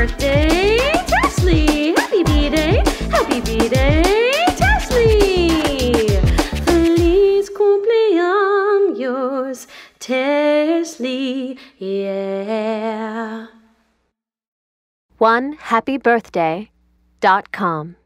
birthday, Tashley! Happy Happy B-Day, Feliz cumpleaños, yeah! One happy birthday dot com.